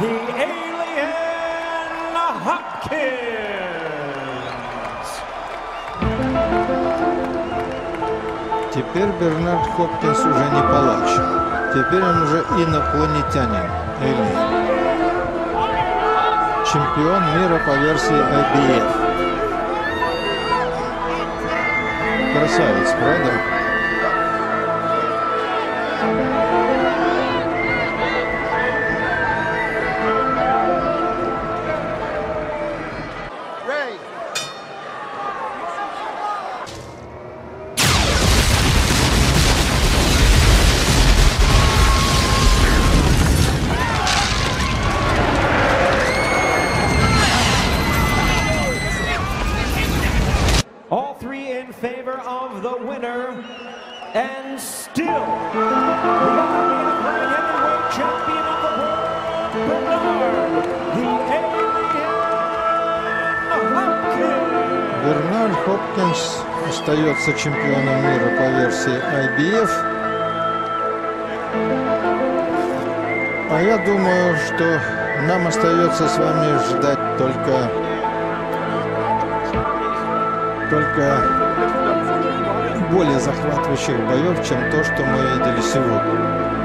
the Alien Hopkins. Теперь Бернард Хопкинс уже не палач. Теперь он уже инопланетянин. Эльмир. Чемпион мира по версии IBF. Красавец, правда? In favor of the winner. And still, the Undisputed Light Heavyweight Champion of the world, Bernard, the Alien Hopkins. Бернард Хопкинс остается чемпионом мира по версии IBF. А я думаю, что нам остается с вами ждать только только более захватывающих боев, чем то, что мы видели сегодня.